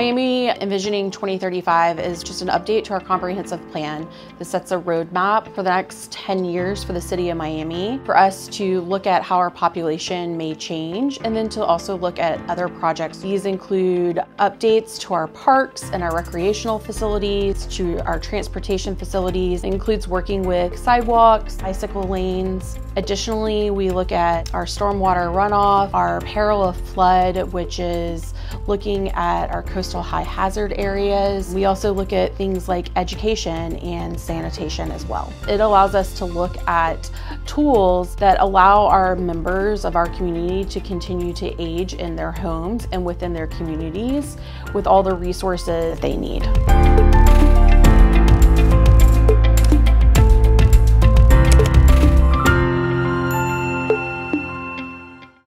Miami Envisioning 2035 is just an update to our comprehensive plan This sets a roadmap for the next 10 years for the city of Miami for us to look at how our population may change and then to also look at other projects. These include updates to our parks and our recreational facilities, to our transportation facilities. It includes working with sidewalks, bicycle lanes. Additionally, we look at our stormwater runoff, our peril of flood, which is looking at our coastal high hazard areas. We also look at things like education and sanitation as well. It allows us to look at tools that allow our members of our community to continue to age in their homes and within their communities with all the resources they need.